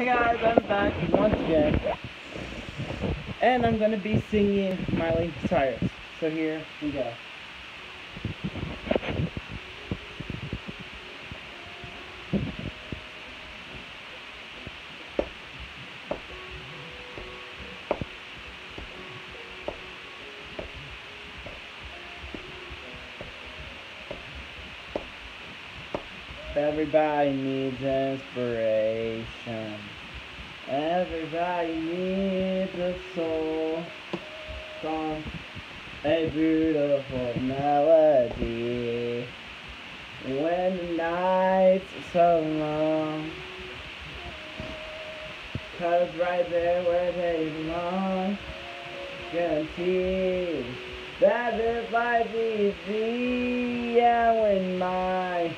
Hey guys, I'm back once again. And I'm gonna be singing Miley Cyrus. So here we go. Everybody needs inspiration. Everybody needs a soul song, a beautiful melody. When the nights so long, cause right there where they belong, guaranteed that this life is easy. Yeah, when my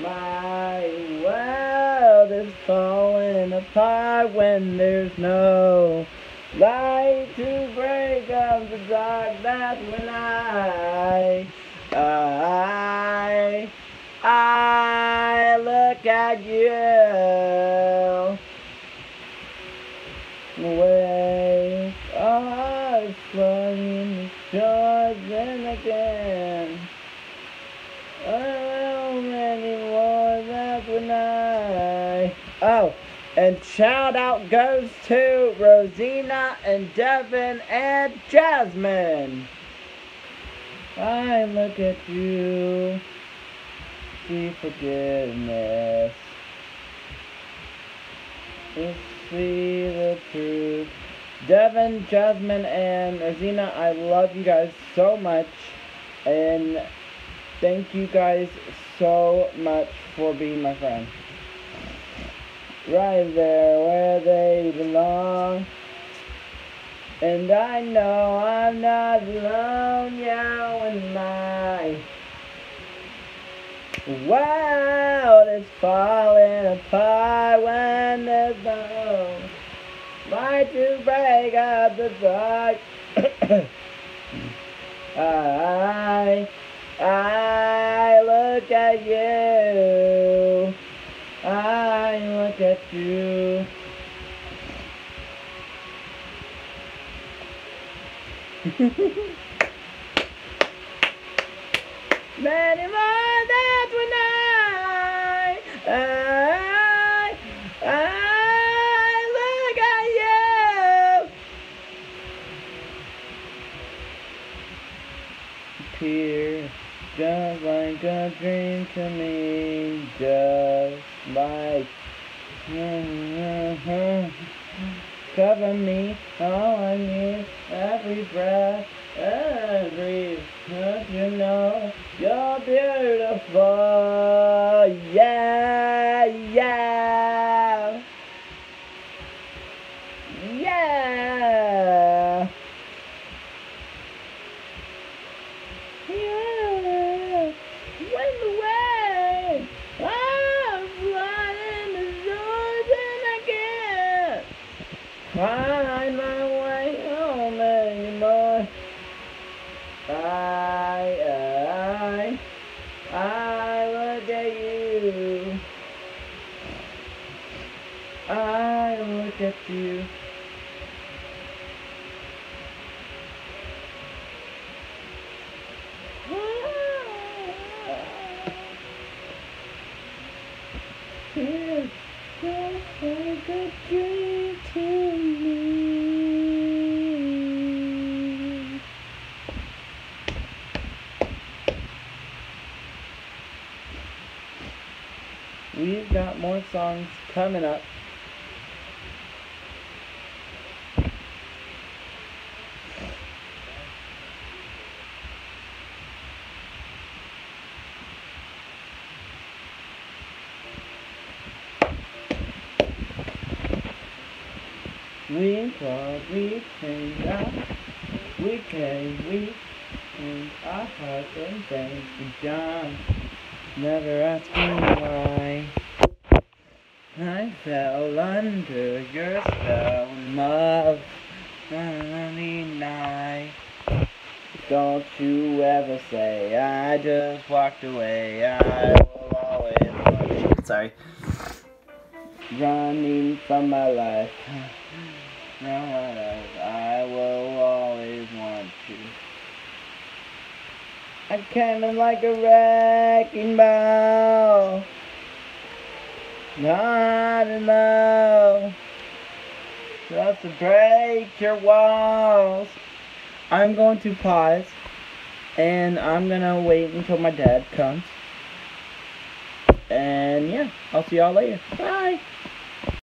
my world is falling apart when there's no light to break up the dark. That's when I, I, I look at you. Waves are flowing shores and again. Oh, and shout out goes to Rosina and Devin and Jasmine. I look at you, see forgiveness, to see the truth. Devin, Jasmine, and Rosina, I love you guys so much, and thank you guys so much for being my friend. Right there where they belong. And I know I'm not alone, yeah, when my world is falling apart when there's no light to break up the dark. I I look at you. I look at you. Many more that when I, I, I look at you. Tears just like a dream to me, just like cover me all I need, every breath, every breath, you know you're beautiful, yeah, yeah, yeah. Yeah, when the way I'm flying the shores and I can't find my way home anymore. I, I, I look at you. I look at you. It's just a dream to me. We've got more songs coming up. We thought we changed our, we came, we changed our hearts and things begun. Never asking why. I fell under your spell love. Lonely night. Don't you ever say I just walked away. I will always love you. Sorry. running from my life. I will always want you. I came in like a wrecking ball. Not enough. Just to break your walls. I'm going to pause. And I'm gonna wait until my dad comes. And yeah, I'll see y'all later. Bye.